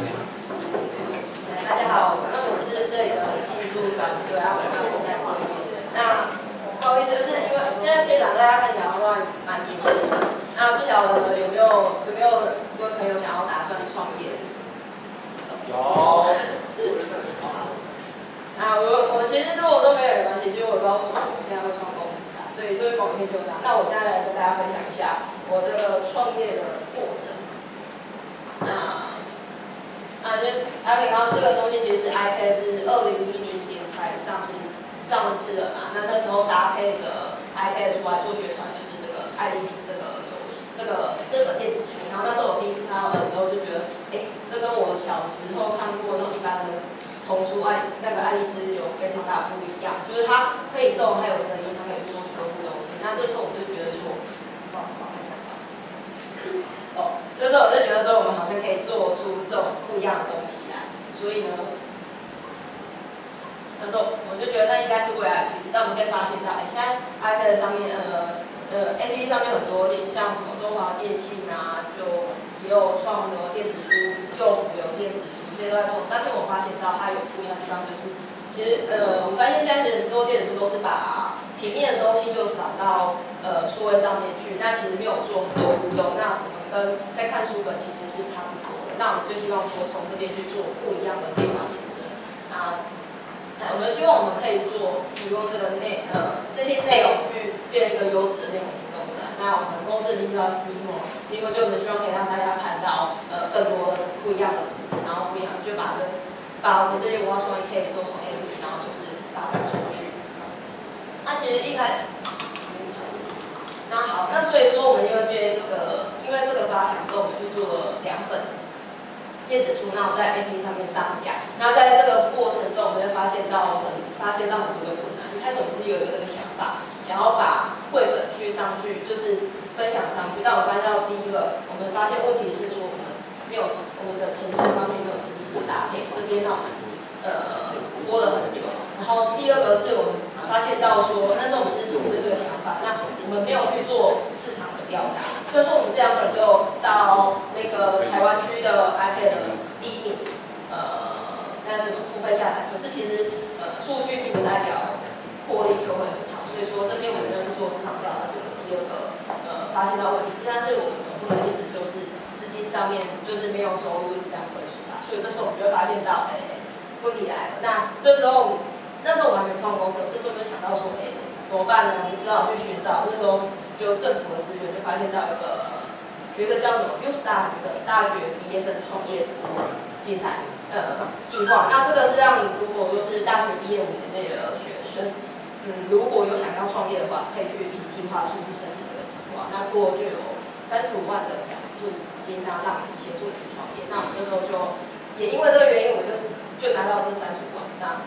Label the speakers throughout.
Speaker 1: 大家好，那我是这里的技术团队啊，我们在后面。那不好意思，是因为现在现场大家看起来好像蛮年轻的，那不晓得有没有有没有各位朋友想要打算创业？
Speaker 2: 有。
Speaker 1: 那，我我其实如果都没有关系，其实我不知道为什么我现在会创公司啊，所以这位广片就这样。那我现在来跟大家分享一下我这个创业的过程。那那就大家可以看这个东西，其实是 iPad 是二零一零年才上市上市的嘛。那那时候搭配着 iPad 出来做宣传，就是这个爱丽丝这个游戏，这个这个电子书。然后那时候我第一次看到的时候，就觉得，哎，这跟我小时候看过那种一般的。童书爱那个爱丽丝有非常大的不一样，就是它可以动，它有声音，它可以做出很多东西。那这时候我就觉得说，不好意思，哦，这时候我就觉得说，我们好像可以做出这种不一样的东西。所以呢，那时候我就觉得那应该是未来趋势。但我们可以发现到，哎，现在 iPad 上面，呃呃，APP 上面很多，像什么中华电信啊，就也有创了电子书，幼福有电子书，这些。都在做，但是我发现到它有不一样的地方，就是其实呃，我发现现在很多电子书都是把平面的东西就扫到呃数位上面去，那其实没有做很多。跟在看书本其实是差不多的。那我们就希望说从这边去做不一样的地方延伸。啊，我们希望我们可以做提供这个内呃这些内容去变一个优质的内容提供者。那我们公司的名字叫 C 模，C 模就我们希望可以让大家看到呃更多不一样的图。然后不一样，就把这把我们这些文化创意可以做成 A P P，然后就是发展出去。那其实一开，那好，那所以说我们因为接这个，因为这个发想之后，我们去做了两本电子书，那我在 A P P 上面上架。那在这个过程中，我们会发现到很发现到很多的困难。一开始我们是有一个这个想法，想要把绘本去上去，就是分享上去。但我发现到第一个，我们发现问题是说我们。没有我们的城市方面没有城市的搭配，这边让我们呃拖了很久。然后第二个是我们发现到说，那时候我们是提出了这个想法，那我们没有去做市场的调查，所以说我们这两本就到那个台湾区的 iPad 第一名，呃，但是付费下来，可是其实呃数据并不代表获利就会很好，所以说这边我们要去做市场调查是第二个呃发现到问题。第三是我们总部的意思就是资金。上面就是没有收入，一直在亏损吧，所以这时候我们就会发现到，哎，问题来了。那这时候，那时候我们还没创公司，这时候就想到说，哎，怎么办呢？我们只好去寻找。那时候就政府的资源，就发现到一个有一个叫什么 U Star 的大学毕业生创业竞赛呃计划。那这个是让如果说是大学毕业五年内的学生，嗯，如果有想要创业的话，可以去提计划出去申请这个计划。那过就有三十五万的奖助。那让我们协助你去创业，那我们这时候就也因为这个原因，我就就拿到这三十五万。那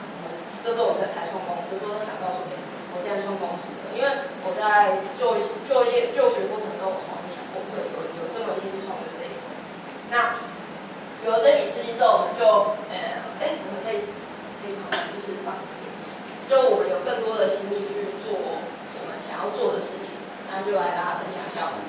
Speaker 1: 这时候我才才创公司，说想到说，因为我在就就业就学过程中，我从来没想过会有有这么一笔创业这一公司。那有了这笔资金之后，我们就呃，哎，我们可以可以就是放，就我们有更多的心力去做我们想要做的事情，那就来大家分享一下我们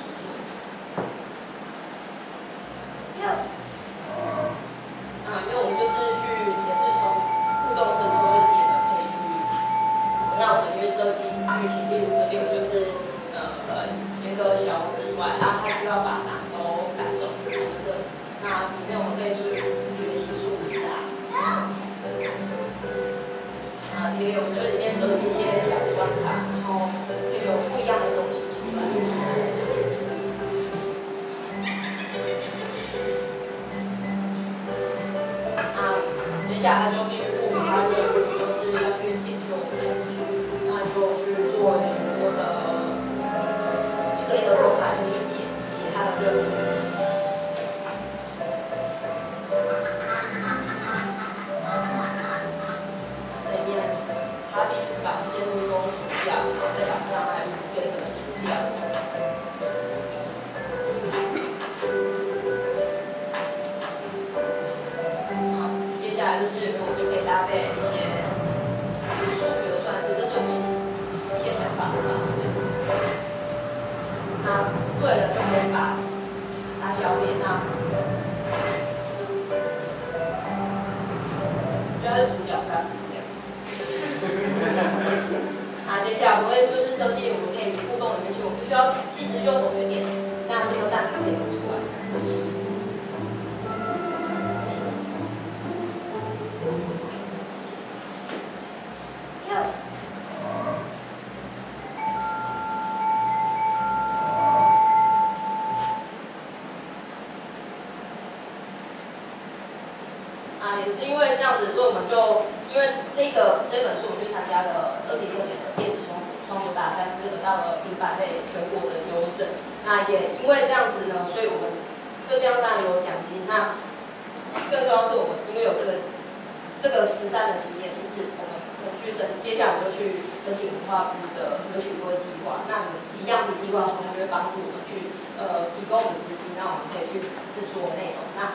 Speaker 1: 就因为这个这本书，我们去参加了二零六年的电子创创作大赛，就得到了平板类全国的优胜。那也因为这样子呢，所以我们这边当然有奖金。那更重要是我们因为有这个这个实战的经验，因此我们去申，接下来我就去申请文化部的有许多计划。那你一样的计划书，它就会帮助我们去呃提供我们资金，让我们可以去制作内容。那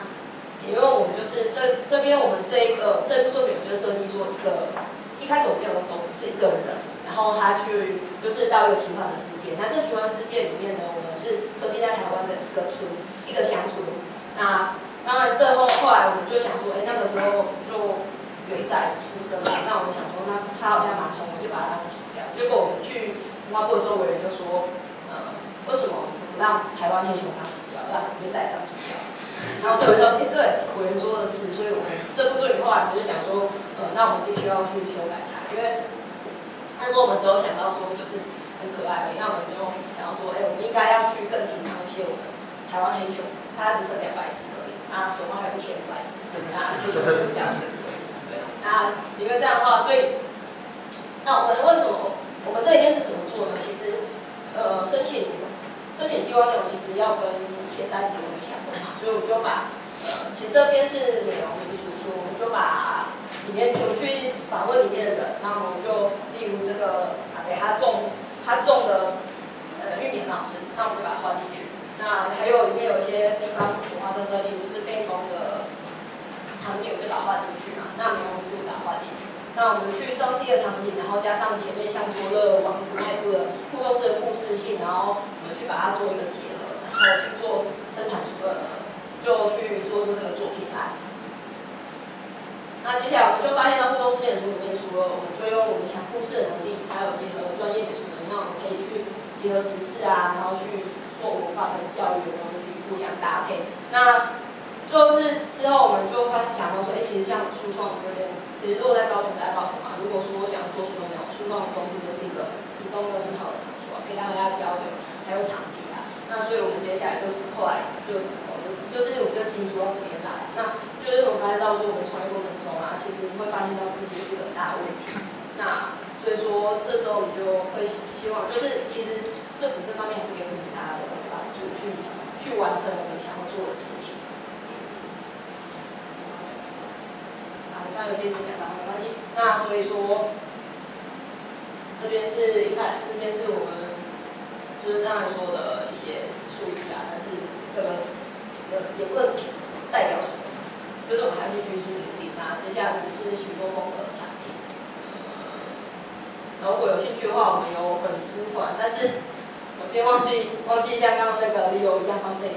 Speaker 1: 因为我们就是这这边我们这一个这部作品，我就设计说一个一开始我们没有懂是一个人，然后他去就是到一个奇幻的世界。那这个奇幻世界里面呢，我们是设计在台湾的一个村一个乡村。那当然最后后来我们就想说，哎，那个时候就元仔出生了，那我们想说，那他好像蛮红，我就把他当主角。结果我们去文化部的时候，委员就说，呃，为什么不让台湾英雄当主角，让元仔当主角？然后所以说，哎，对，委员说的是，所以我们这部作品后来我们就想说，呃，那我们必须要去修改它，因为那时候我们只有想到说就是很可爱而已，那我们没有想到说，哎，我们应该要去更提倡一些我们台湾黑熊，它只剩两百只而已，啊，熊猫还有一千五百只，啊，黑熊这样子，对，啊，因为这样的话，所以，那我们为什么我们这边是怎么做呢？其实，呃，申请申请计划内容其实要跟写摘子有相关嘛，所以我就把，呃，其实这边是美容民俗书，我们就把里面就去访问里面的人，那我就例如这个啊，给他种他种的呃玉米老师，那我们就把它画进去。那还有里面有一些地方文化特色，例如是背公的场景，我就把它画进去嘛。那美容民俗把它画进去。那我们去当地的场景，然后加上前面像多乐王子内部的互动式的故事性，然后我们去把它做一个结合。然后去做生产出的，就去做出这个作品来。那接下来我们就发现到互动式演出里面，除了我们就用我们讲故事的能力，还有结合专业美术能力，那我们可以去结合时事啊，然后去做文化跟教育然后去互相搭配。那就是之后我们就发想到说，哎，其实像书创这边，其实如果在高雄在高雄嘛，如果说我想做书的那种书创中心的这个提供一个很好的场所，可以让大家交流，还有场地。那所以我们接下来就是后来就怎么，就是我们就进驻到这边来。那就是我们发现到说我们创业过程中啊，其实你会发现到自己是个很大的问题。那所以说这时候我们就会希望，就是其实政府这方面还是给我们很大的帮助，去去完成我们想要做的事情。啊，刚刚有些没讲到，没关系。那所以说这边是一看，这边是我们。就是刚才说的一些数据啊，但是这个呃也不能代表什么，就是我们还是继续努力。那接下来是许多风格的产品，那如果有兴趣的话，我们有粉丝团，但是我今天忘记忘记像刚刚那个理由一样放这里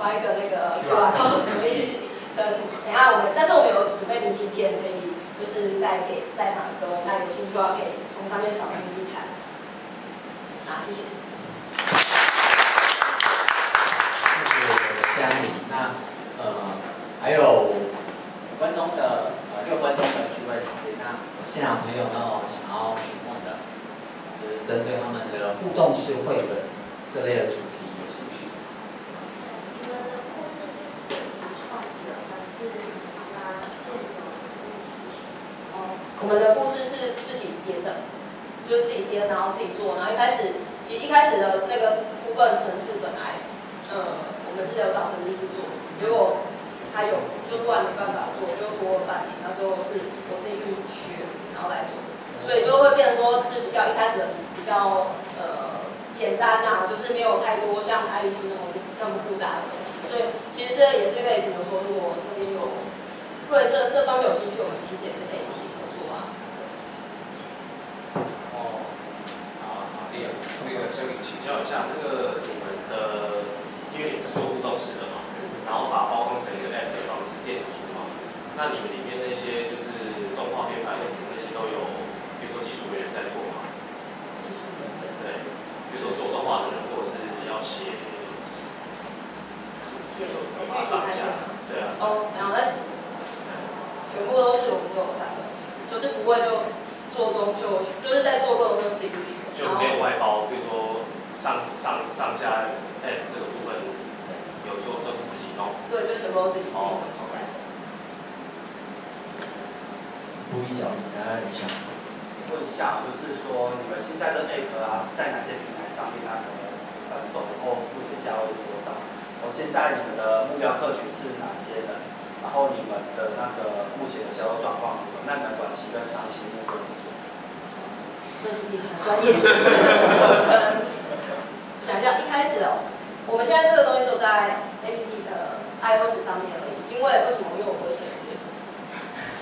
Speaker 1: 发一个那个 QR code，所以等等下我们，但是我们有准备明信片，可以就是在给在场的各位，那有兴趣的话可以从上面扫进去看。好，谢谢。
Speaker 2: 乡里，那呃还有五分钟的呃六分钟的聚会时间，那现场朋友呢想要询问的，就是针对他们的互动式绘本这类的主题有兴趣。
Speaker 3: 你们的故事是自己创的还是拿现有的故事？
Speaker 1: 哦，我们的故事是自己编的，就是自己编，然后自己做，然后一开始其实一开始的那个部分城市本来，呃。我们是有找成绩制作，结果他有就突然没办法做，就拖了半年，那最后是我自己去学，然后来做，所以就会变成说是比较一开始比较呃简单呐，就是没有太多像爱丽丝那种那么复杂的东西，所以其实这也是可以怎么说，如果这边有对这这方面有兴趣，我们其实也是可以一起合作啊。
Speaker 4: 哦，好，好，那个那个想请教一下，那个你们的。因为你是做互动式的嘛，然后把包装成一个 app 的方式，电子书嘛，那你们里面那些就是动画编排的什么那些都有，比如说技术人员在做嘛？
Speaker 1: 技术人员
Speaker 4: 对，比如说做动画的人，或者是要写，
Speaker 1: 写剧情那些
Speaker 4: 对啊。
Speaker 1: 哦，然后那全部都是我们做三个，就是不会就做中就就是在做过程中自己去学，
Speaker 4: 就没有外包，比如说上上上架。哎，这个都是自己弄，
Speaker 1: 对，就全部都是自己弄。
Speaker 2: 不一角力，来一下。
Speaker 5: 问一下，就是说你们现在的 App 啊，在哪些平台上面那个贩售，然后目前价位是多少？然后现在你们的目标客群是哪些人？然后你们的那个目前的销售状况，那你们短期跟长期目标是什么？
Speaker 1: 这是你很专业。讲，一下，一开始哦，我们现在这个东西都在 APP iOS 上面而已。因为为什么？因为我不会写这个程式，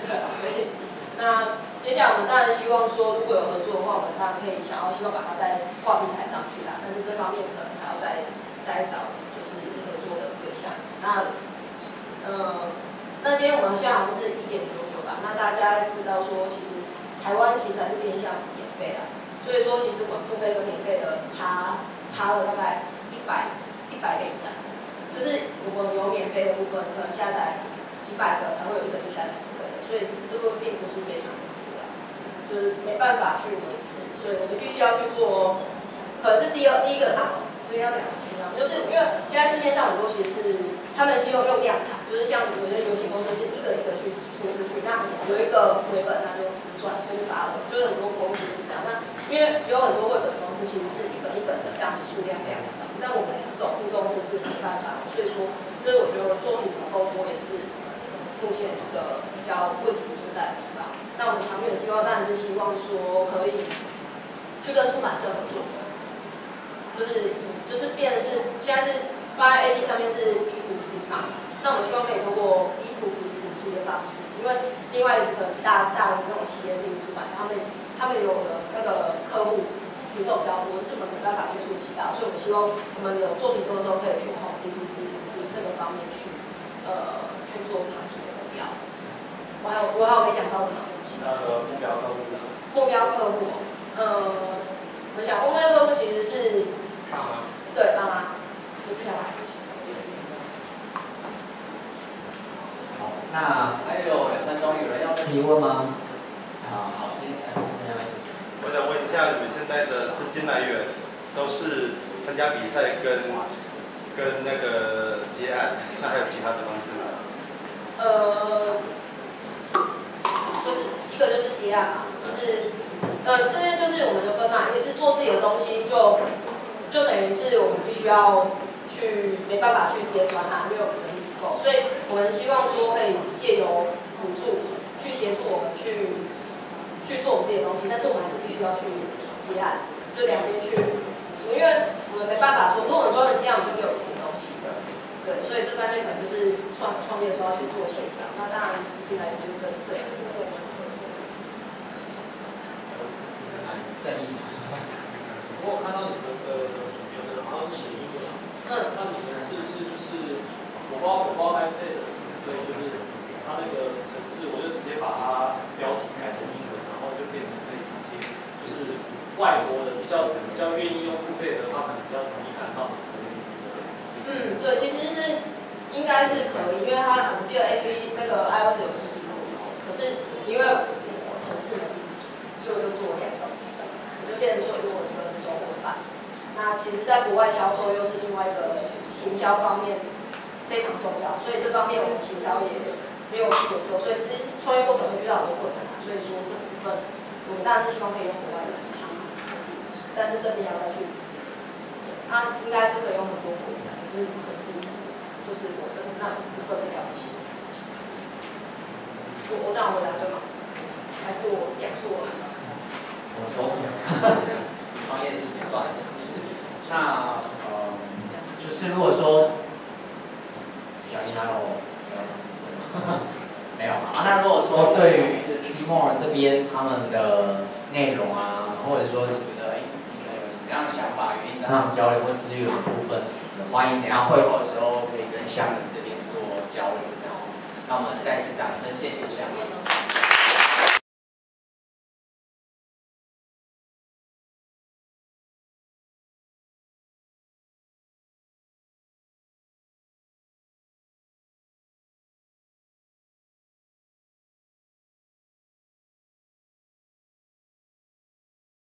Speaker 1: 所以那接下来我们当然希望说，如果有合作的话，我们当然可以想要希望把它再跨平台上去啦。但是这方面可能还要再再找就是合作的对象。那呃那边我们现在好像是一点九九吧。那大家知道说，其实台湾其实还是偏向免费的，所以说其实我们付费跟免费的差差了大概一百一百个以上。就是我们有免费的部分，可能下载几百个才会有一个去下载付费的，所以这个并不是非常的多的，就是没办法去维持，所以我们必须要去做。哦，可能是第二第一个啊，所以要讲，就是因为现在市面上很多其实是他们希望用量产，就是像有些游戏公司是一个一个去出出去，那有一个回本那就赚就发了，就是很多公司是这样，那因为有很多回本公司其实是一本一本的这样数量这样子。那我们这种互动就是没办法，所以说，所以我觉得作品怎么沟通也是目前一个比较问题存在的地方。那我们长远计划当然是希望说可以去跟出版社合作，就是以就是变的是现在是发 A P 上面是 B to C 嘛，那我们希望可以通过 B to B to C 的方式，因为另外可能是大大的那种企业例如出版社，他们他们有的那个客户。群众比较多，是我们没办法去触及到，所以我们希望我们有作品多的时候，可以去从 B to B 是这个方面去，呃，去做长期的目标。我还有我还有没讲到的吗？
Speaker 5: 那个目标客户。
Speaker 1: 目标客户，呃，我想目标客户其实是
Speaker 5: 爸妈。
Speaker 1: 对，爸妈，不是小孩。
Speaker 2: 好，那还有两分钟，有人要提问吗？啊，好，先没关系。
Speaker 6: 我想问一下，你们现在的资金来源都是参加比赛跟跟那个接案，那还有其他的方式吗？
Speaker 1: 呃，就是一个就是接案嘛，就是呃这边就是我们的分嘛，一个是做自己的东西，就就等于是我们必须要去没办法去接专案，因为我们能力不够，所以我们希望说可以借由补助去协助我们去。去做我们自己的东西，但是我们还是必须要去接案，就两边去因为我们没办法说，如果我们专门接案，我们就没有自己的东西的，对，所以这方面可能就是创创业的时候要去做协调。那当然，资金来源就是这这两个。
Speaker 2: 正义。
Speaker 7: 我看到你们的有的好像写英文，嗯，那你们是不是就是我包我包 iPad 是可以就是它那个城市，我就直接把它标题改成英文。变成可以直接，就是外国的比较比较愿意用付费的，他可能比较容易看到。
Speaker 1: 嗯，对，其实是应该是可以，因为它我记得 A P P 那个 I O S 有十几个语言，可是因为我城市能力不足，所以我就做了两个，我就变成做英文跟中文版。那其实，在国外销售又是另外一个行销方面非常重要，所以这方面我们行销也没有去做，所以其实创业过程会遇到很多困难，所以说这部分。我们当然是希望可以用国外的市场，但是这边要再去，它应该是可以用很多国的，可是城市就是我这那部分比较不行。我我这样回答对吗？还是我讲错了？
Speaker 2: 我都 创业是不断的尝试。那呃，就是如果说，小丽还有没有？没有啊。那如果说对于 C More 这边他们的内容啊，或者说想法，愿意跟他们交流或资源的部分，欢迎等下会后的时候可以跟夏明这边做交流，然后。那我们再次掌声谢谢夏明。